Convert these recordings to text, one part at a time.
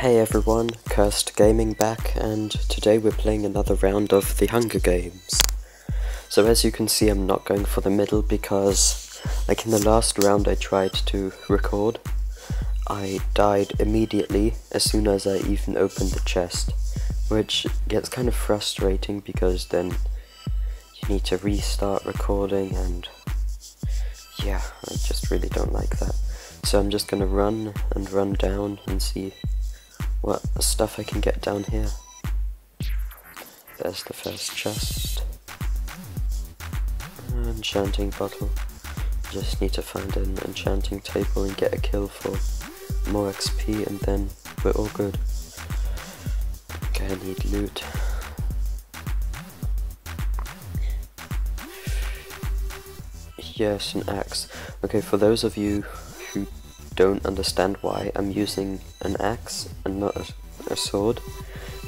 Hey everyone, Cursed Gaming back, and today we're playing another round of the Hunger Games. So as you can see I'm not going for the middle because, like in the last round I tried to record, I died immediately as soon as I even opened the chest, which gets kind of frustrating because then you need to restart recording and yeah, I just really don't like that. So I'm just gonna run and run down and see what stuff I can get down here. There's the first chest. Enchanting bottle. Just need to find an enchanting table and get a kill for more XP and then we're all good. Okay, I need loot. Yes, an axe. Okay, for those of you who don't understand why I'm using an axe and not a, a sword,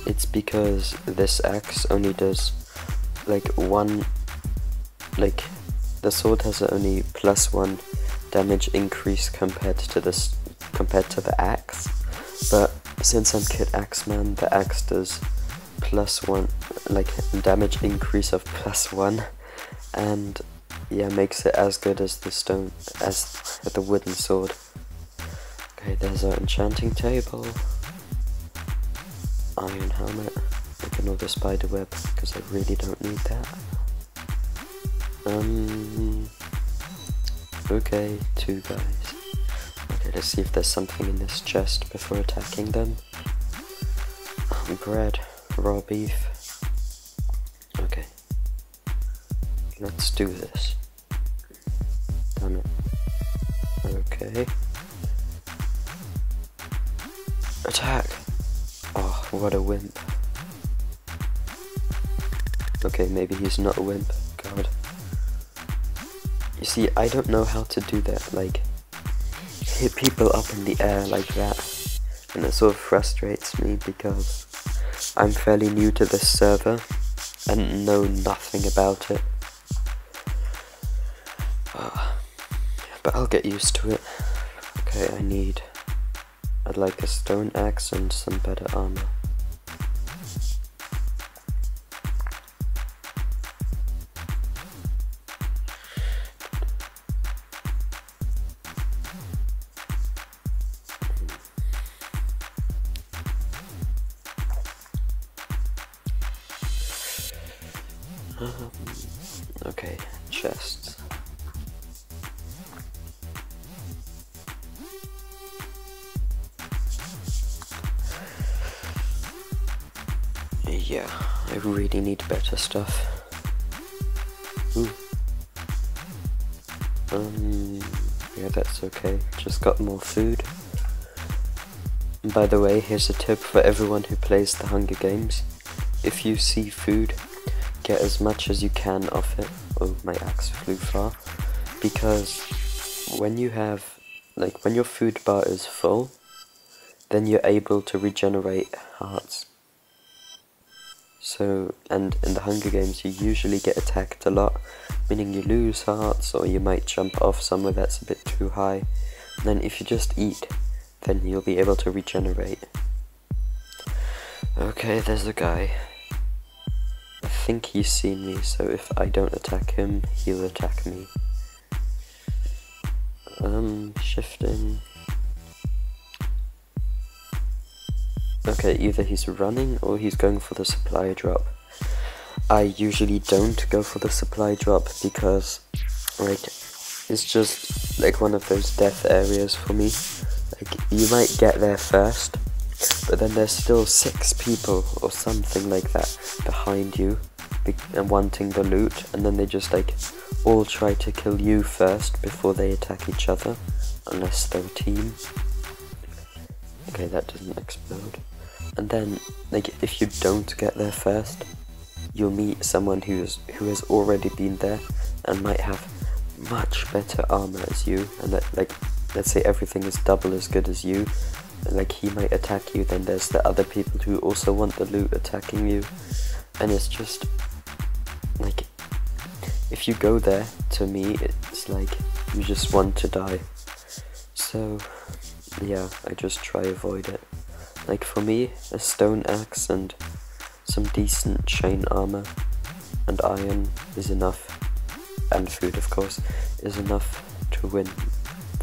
it's because this axe only does like one, like the sword has only plus one damage increase compared to this compared to the axe, but since I'm Kit Axeman, the axe does plus one, like damage increase of plus one, and yeah, makes it as good as the stone, as the wooden sword. Okay, there's our enchanting table. Iron helmet. Ignore the spider web, because I really don't need that. Um, okay, two guys. Okay, let's see if there's something in this chest before attacking them. Um, bread, raw beef. Okay. Let's do this. Damn it. Okay. Attack! Oh, what a wimp. Okay, maybe he's not a wimp. God. You see, I don't know how to do that, like, hit people up in the air like that. And it sort of frustrates me because I'm fairly new to this server and know nothing about it. Uh, but I'll get used to it. Okay, I need I'd like a stone axe and some better armor. Um, okay, chests. Yeah, I really need better stuff. Um, yeah, that's okay. Just got more food. And by the way, here's a tip for everyone who plays the Hunger Games. If you see food, get as much as you can of it. Oh, my axe flew far. Because when you have, like, when your food bar is full, then you're able to regenerate hearts. So, and in the Hunger Games, you usually get attacked a lot, meaning you lose hearts, or you might jump off somewhere that's a bit too high. And then if you just eat, then you'll be able to regenerate. Okay, there's a guy. I think he's seen me, so if I don't attack him, he'll attack me. Um, shifting. Okay, either he's running or he's going for the supply drop. I usually don't go for the supply drop because, like, it's just like one of those death areas for me. Like, you might get there first, but then there's still six people or something like that behind you and uh, wanting the loot, and then they just like all try to kill you first before they attack each other, unless they're a team. Okay, that doesn't explode. And then like if you don't get there first you'll meet someone who's who has already been there and might have much better armor as you. And that like let's say everything is double as good as you like he might attack you then there's the other people who also want the loot attacking you. And it's just like if you go there to me it's like you just want to die. So yeah I just try avoid it Like for me, a stone axe and some decent chain armor and iron is enough, and food of course, is enough to win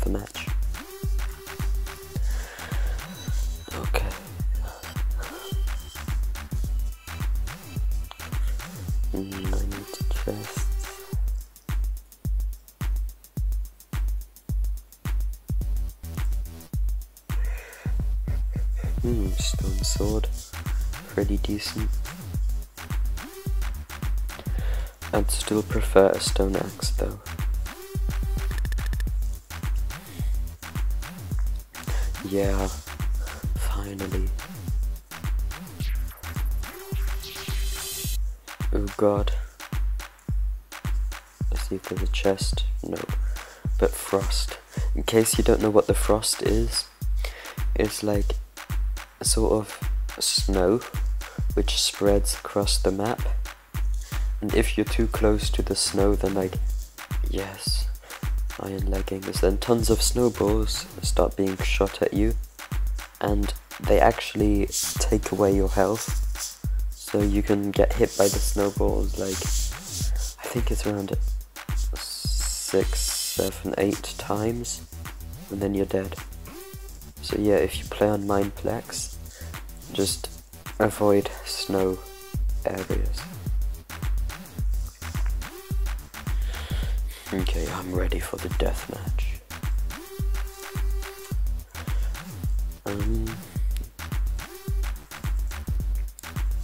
the match. Hmm, stone sword. Pretty decent. I'd still prefer a stone axe though. Yeah, finally. Oh god. Let's see if there's a chest. No. But frost. In case you don't know what the frost is, it's like sort of snow which spreads across the map. And if you're too close to the snow, then like, yes, iron leggings, then tons of snowballs start being shot at you. And they actually take away your health. So you can get hit by the snowballs like, I think it's around six, seven, eight times. And then you're dead. So yeah, if you play on Mineplex, just avoid snow areas. Okay, I'm ready for the death match. Um,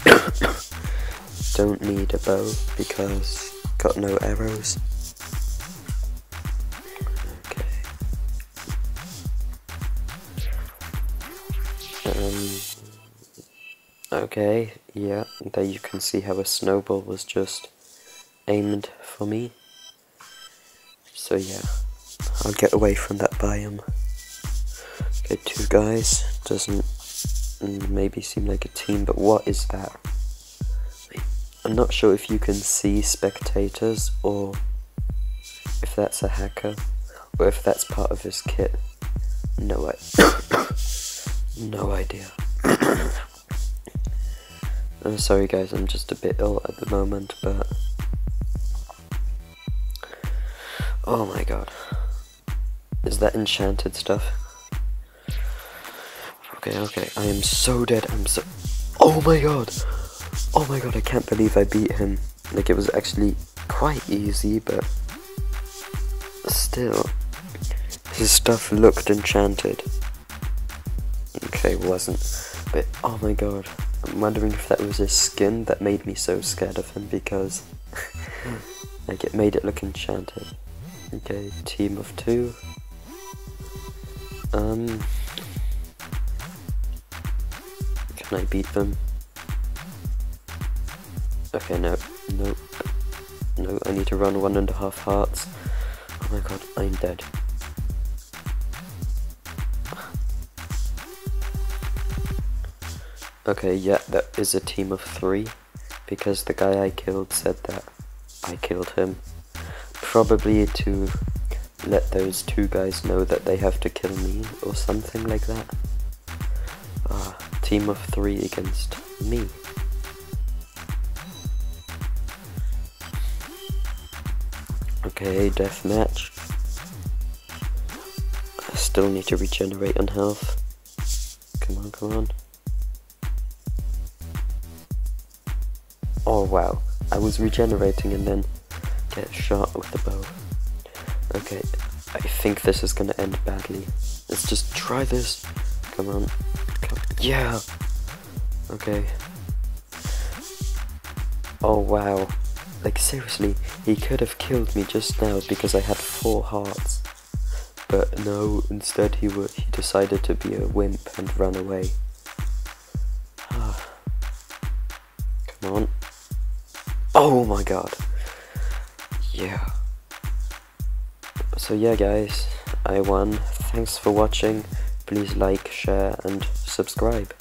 don't need a bow because got no arrows. Okay, yeah, there you can see how a snowball was just aimed for me. So yeah, I'll get away from that biome. Okay, two guys, doesn't maybe seem like a team, but what is that? I'm not sure if you can see spectators or if that's a hacker or if that's part of his kit. No, I no idea. I'm sorry guys, I'm just a bit ill at the moment, but... Oh my god. Is that enchanted stuff? Okay, okay, I am so dead, I'm so... Oh my god! Oh my god, I can't believe I beat him. Like, it was actually quite easy, but... Still... His stuff looked enchanted okay wasn't. But oh my god, Wondering if that was his skin that made me so scared of him because like it made it look enchanted. Okay, team of two. Um, can I beat them? Okay, no, no, no. I need to run one and a half hearts. Oh my god, I'm dead. Okay, yeah, that is a team of three, because the guy I killed said that I killed him. Probably to let those two guys know that they have to kill me, or something like that. Ah, team of three against me. Okay, deathmatch. I still need to regenerate on health. Come on, come on. Oh wow, I was regenerating and then get shot with the bow. Okay, I think this is gonna end badly. Let's just try this. Come on. Come. Yeah! Okay. Oh wow. Like seriously, he could have killed me just now because I had four hearts. But no, instead he, he decided to be a wimp and run away. My god. Yeah. So yeah guys, I won. Thanks for watching. Please like, share and subscribe.